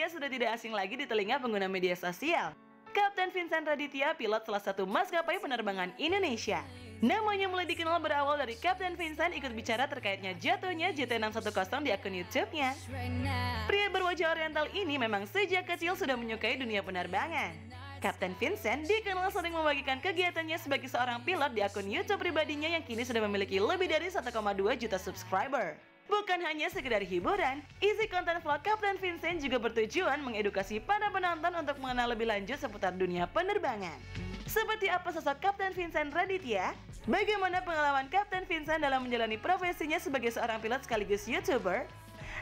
Raditya sudah tidak asing lagi di telinga pengguna media sosial. Kapten Vincent Raditya, pilot salah satu maskapai penerbangan Indonesia. Namanya mulai dikenal berawal dari Kapten Vincent ikut bicara terkaitnya jatuhnya JT610 di akun YouTube-nya. Pria berwajah oriental ini memang sejak kecil sudah menyukai dunia penerbangan. Kapten Vincent dikenal sering membagikan kegiatannya sebagai seorang pilot di akun YouTube pribadinya yang kini sudah memiliki lebih dari 1,2 juta subscriber. Bukan hanya sekedar hiburan, isi konten vlog Kapten Vincent juga bertujuan mengedukasi para penonton untuk mengenal lebih lanjut seputar dunia penerbangan. Seperti apa sosok Kapten Vincent Raditya? Bagaimana pengalaman Kapten Vincent dalam menjalani profesinya sebagai seorang pilot sekaligus YouTuber?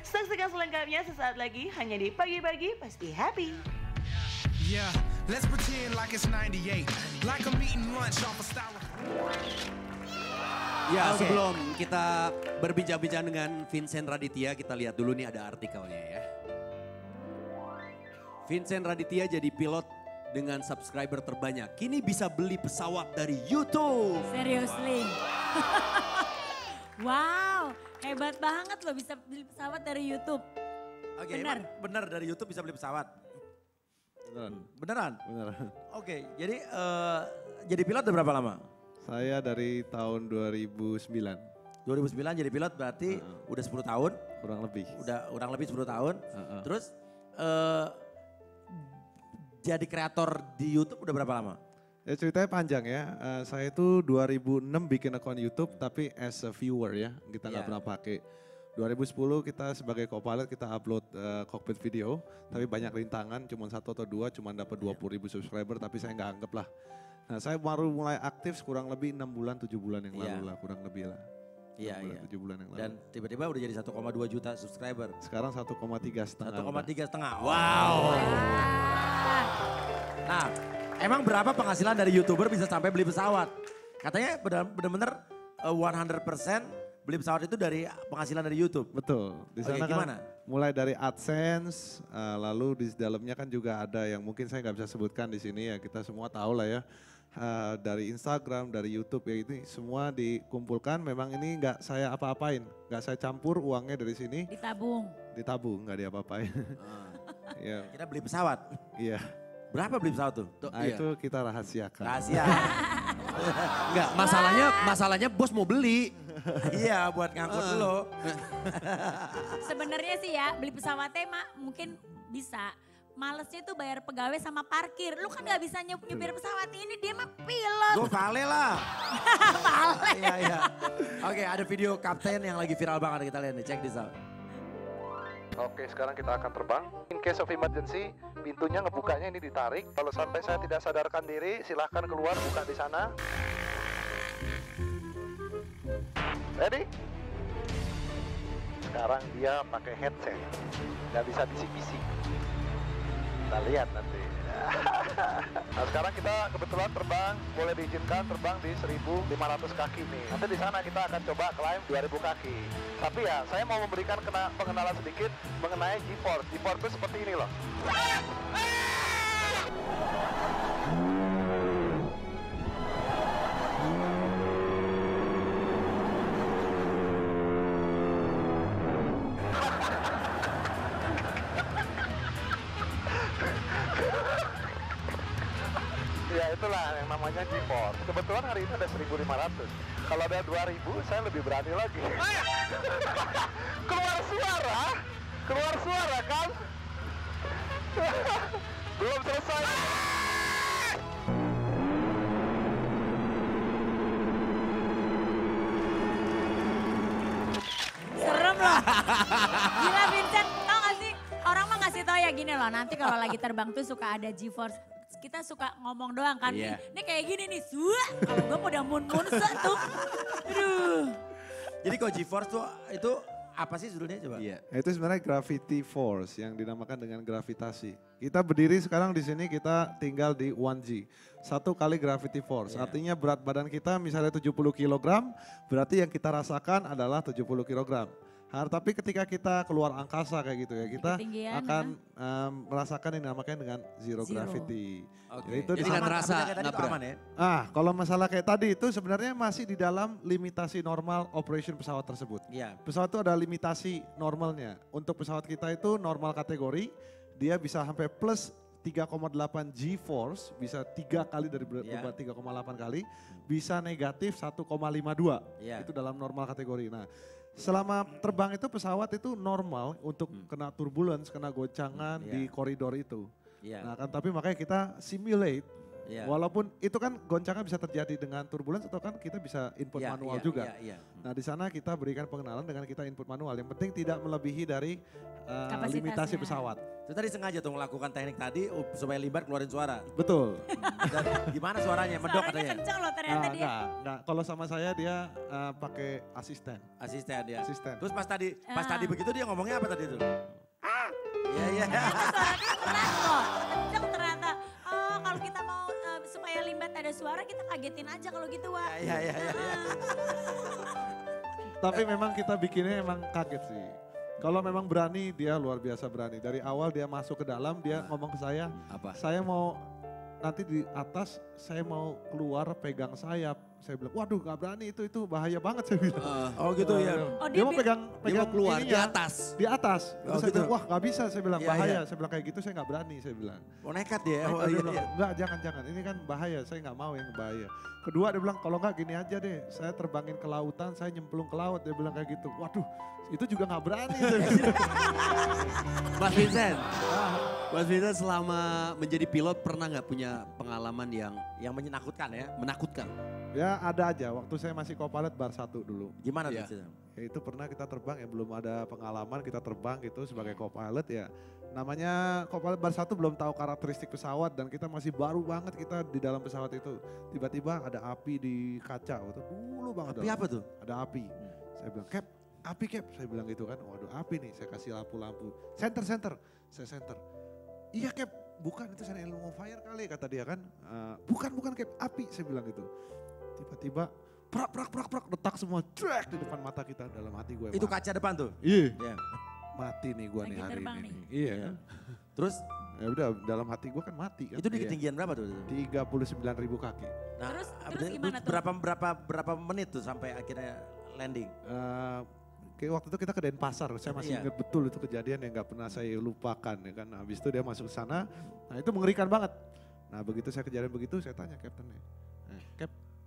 Saksikan selengkapnya sesaat lagi hanya di Pagi-Pagi Pasti Happy. Yeah, let's pretend like it's 98. Like I'm eating lunch off a styrofoam. Ya, Oke. sebelum kita berbincang-bincang dengan Vincent Raditya, kita lihat dulu nih ada artikelnya ya. Vincent Raditya jadi pilot dengan subscriber terbanyak. Kini bisa beli pesawat dari YouTube. Seriously. wow, hebat banget loh bisa beli pesawat dari YouTube. Oke, Benar. emang benar dari YouTube bisa beli pesawat. Beneran, Beneran? beneran. Oke, jadi eh, jadi pilot udah berapa lama? Saya dari tahun 2009, 2009 jadi pilot berarti udah 10 tahun, kurang lebih. udah kurang lebih 10 tahun. Heeh. Terus eh jadi kreator di YouTube udah berapa lama? Ya ceritanya panjang ya. Eh, saya itu 2006 bikin akun YouTube tapi as a viewer ya. Kita nggak Iya. pernah pakai. 2010 kita sebagai co-pilot kita upload eh, cockpit video. Tapi banyak rintangan, cuma satu atau dua, cuma dapat Iya. 20 ribu subscriber tapi saya nggak anggap lah. Nah saya baru mulai aktif kurang lebih 6 bulan, 7 bulan yang Iya. lalu lah, kurang lebih lah. Iya, 6 bulan, iya. 7 bulan yang lalu. Dan tiba-tiba udah jadi 1,2 juta subscriber. sekarang 1,3 setengah. udah. 1,3 setengah. Wow. Nah, emang berapa penghasilan dari YouTuber bisa sampai beli pesawat? Katanya benar- benar-benar eh, 100% beli pesawat itu dari penghasilan dari YouTube. Betul. Di Oke, sana gimana? kan mulai dari AdSense, eh, lalu di dalamnya kan juga ada yang mungkin saya nggak bisa sebutkan di sini ya kita semua tahu lah ya. Eh, dari Instagram, dari YouTube ya ini semua dikumpulkan. Memang ini nggak saya apa-apain, nggak saya campur uangnya dari sini Ditabung. ditabung, nggak diapa-apain. Iya, Kita beli pesawat. iya. Berapa beli pesawat tuh? Nah itu kita rahasiakan. Rahasia. Enggak, masalahnya masalahnya bos mau beli. iya, buat ngangkut dulu. Sebenarnya sih ya beli pesawatnya mah mungkin bisa. Malesnya tuh bayar pegawai sama parkir. Lu kan gak bisa nyup nyupir pesawat ini, dia mah pilot. Gue vale lah. Iya, iya. Oke, ada video kapten yang lagi viral banget kita lihat nih. Check this out. Oke, sekarang kita akan terbang. In case of emergency, pintunya ngebukanya ini ditarik. Kalau sampai saya tidak sadarkan diri, silahkan keluar buka di sana. Ready? Sekarang dia pakai headset, nggak bisa bisik-bisik. Kita lihat nanti. nah sekarang kita kebetulan terbang, boleh diizinkan terbang di 1500 kaki nih. Nanti di sana kita akan coba climb 2000 kaki. Tapi ya, saya mau memberikan kena, pengenalan sedikit mengenai G-Force. G-Force itu seperti ini loh. Itulah yang namanya G-Force. Kebetulan hari ini ada 1500. Kalau ada 2000, saya lebih berani lagi. keluar suara, keluar suara kan? Belum selesai. Serem loh. Gila Vincent, tau gak sih? Orang mah ngasih tau ya gini loh, nanti kalau lagi terbang tuh suka ada G-Force. Kita suka ngomong doang kan, Iya. ini kayak gini nih, suah. Kalau gue udah mun-mun tuh. Aduh. Jadi kalau G-Force tuh itu apa sih judulnya coba? Iya. Nah, Itu sebenarnya gravity force yang dinamakan dengan gravitasi. Kita berdiri sekarang di sini kita tinggal di 1G. Satu kali gravity force. Iya. Artinya berat badan kita misalnya 70 kg, berarti yang kita rasakan adalah 70 kg. Nah, tapi ketika kita keluar angkasa kayak gitu ya, kita akan em, merasakan yang namanya dengan zero, Zero. gravity. Oke. Jadi itu Jadi nggak Aman, terasa, nggak berat. aman ya? Ah, kalau masalah kayak tadi itu sebenarnya masih di dalam limitasi normal operation pesawat tersebut. Iya. Pesawat itu ada limitasi normalnya. Untuk pesawat kita itu normal kategori dia bisa sampai plus 3,8 G-force, bisa tiga kali dari ber- Iya. beban 3,8 kali, bisa negatif 1,52. Iya. Itu dalam normal kategori. Nah, selama terbang itu pesawat itu normal untuk kena turbulence, kena goncangan Hmm. Iya. di koridor itu. Iya. Nah, kan tapi makanya kita simulate Iya. Walaupun itu kan goncangan bisa terjadi dengan turbulence atau kan kita bisa input Iya, manual iya, juga. Iya, iya. Nah di sana kita berikan pengenalan dengan kita input manual. Yang penting tidak melebihi dari uh, limitasi pesawat. Itu tadi sengaja tuh melakukan teknik tadi uh, supaya limbat keluarin suara. Betul. Dan gimana suaranya? Medok Suaranya katanya. kencang loh ternyata Nah, dia. enggak, enggak. Kalau sama saya dia uh, pakai asisten. Asisten dia. Asisten. Terus pas tadi pas Ah. tadi begitu dia ngomongnya apa tadi itu? Ah. Iya, iya. Suaranya keras loh, ada suara kita kagetin aja kalau gitu Wak. Iya, iya, iya. iya. Tapi memang kita bikinnya emang kaget sih. Kalau memang berani dia luar biasa berani. Dari awal dia masuk ke dalam dia ngomong ke saya, Apa? saya mau nanti di atas saya mau keluar pegang sayap. Saya bilang, waduh gak berani itu, itu bahaya banget saya bilang. Eh, Oh gitu ya. Oh, dia, dia mau pegang, dia pegang mau keluar di ininya, atas. Di atas. Oh, saya gitu. bilang, wah gak bisa, saya bilang Iya, bahaya. iya. Saya bilang kayak gitu saya gak berani, saya bilang. Oh nekat dia. Oh, Dia iya, bilang, iya. enggak jangan jangan ini kan bahaya saya nggak mau yang bahaya kedua dia bilang kalau nggak gini aja deh saya terbangin ke lautan saya nyemplung ke laut dia bilang kayak gitu waduh itu juga nggak berani. Mas Vincent, Mas Vincent selama menjadi pilot pernah nggak punya pengalaman yang Yang menyenakutkan ya. menakutkan? ya ada aja waktu saya masih co-pilot bar satu dulu Gimana Iya. tuh? Ya itu pernah kita terbang ya belum ada pengalaman kita terbang gitu sebagai co-pilot ya namanya co-pilot bar satu belum tahu karakteristik pesawat dan kita masih baru banget kita di dalam pesawat itu tiba-tiba ada api di kaca waktu dulu banget Tapi apa tuh? ada api. Saya bilang, Cap, api Cap. Saya bilang gitu kan, waduh api nih. Saya kasih lampu-lampu. Center, center. Saya center. Iya Cap, bukan itu saya ilmu fire kali kata dia kan. "Eh, bukan, bukan Cap, api. Saya bilang gitu. Tiba-tiba prak, prak, prak, prak, detak semua. Drag di depan mata kita dalam hati gue. Itu kaca depan tuh. Iya. Iya. Mati nih gue nih hari ini. nih. Iya. Terus Ya udah dalam hati gue kan mati kan. itu di Iya. ketinggian berapa tuh? 39 ribu kaki. Nah, Terus- terus gimana tuh? Berapa berapa berapa menit tuh sampai akhirnya landing? Eh, kayak waktu itu kita ke Denpasar, saya masih Iya. ingat betul itu kejadian yang nggak pernah saya lupakan ya kan. Habis itu dia masuk ke sana, nah itu mengerikan banget. Nah begitu saya kejadian begitu saya tanya kaptennya,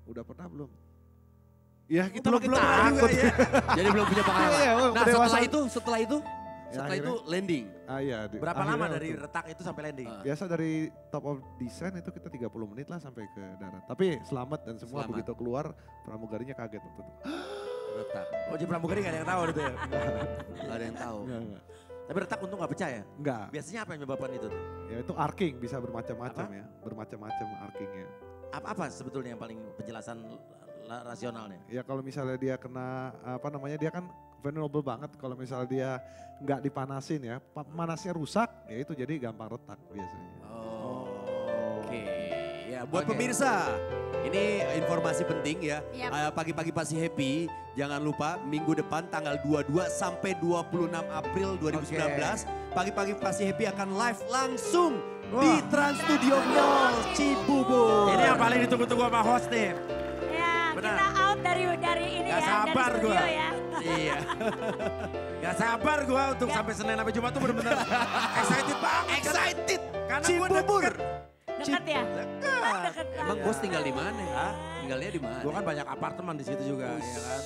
udah pernah belum? Ya kita belum belum takut. juga ya. Jadi belum punya pengalaman. Iya, oh, Nah setelah itu, setelah itu, Ya, setelah itu landing. Ah, iya, di- Berapa akhirnya lama dari waktu- retak itu sampai landing? Ah. Biasa dari top of descent itu kita 30 menit lah sampai ke darat. Tapi selamat dan semua Selamat. begitu keluar pramugarinya kaget waktu itu. Retak. Oh jadi pramugari gak ada yang tahu gitu ya? Gak ada yang tahu. Enggak, enggak. Tapi retak untung gak pecah ya? Enggak. Biasanya apa yang menyebabkan itu? Ya itu arcing bisa bermacam-macam ya. Bermacam-macam arcingnya. Apa, apa sebetulnya yang paling penjelasan la- rasionalnya? Ya kalau misalnya dia kena apa namanya dia kan vulnerable banget kalau misalnya dia nggak dipanasin ya, pa- panasnya rusak ya itu jadi gampang retak biasanya. Ya buat Oke. pemirsa, ini informasi penting ya. Yap. Eh, Pagi-pagi pasti happy, jangan lupa minggu depan tanggal 22 sampai 26 April 2019. Pagi-pagi pasti happy akan live langsung di Trans Studio Mall Cibubur. Ini yang paling ditunggu-tunggu sama host nih. Ya, Benar. kita out dari dari ini Gak ya, sabar dari studio gua. ya. Iya. Gak sabar gua untuk sampai Senin sampai Jumat tuh bener-bener excited banget. Excited, Karena gua Cibubur. deket. Dekat ya? Dekat Emang banget. bos tinggal di mana? Hah? Tinggalnya di mana? Gua kan banyak apartemen di situ juga, ya kan.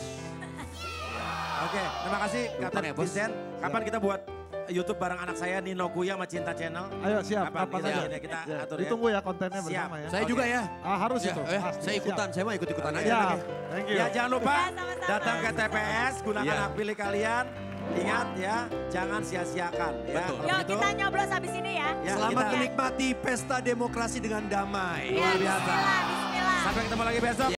Oke, terima kasih Kapten ya, Bos? Vincent. Kapan kita buat YouTube bareng anak saya Nino Kuya sama Cinta Channel? Ayo siap, Kapan kapan kita, saja. ini kita Ya, atur ya. Ditunggu ya kontennya Siap. bersama ya. Saya juga ya. Ah harus Ya, itu. eh, pasti. saya ikutan, saya mau ikut-ikutan aja. Ya, lagi. thank you. Ya jangan lupa Ya, sama-sama. datang ke TPS, gunakan Iya. hak pilih kalian. Ingat ya, jangan sia-siakan ya. Betul. Yuk begitu, kita nyoblos habis ini ya. ya, Selamat kita- menikmati pesta demokrasi dengan damai. Ya, Luar biasa. Bismillah, bismillah. Sampai ketemu lagi besok.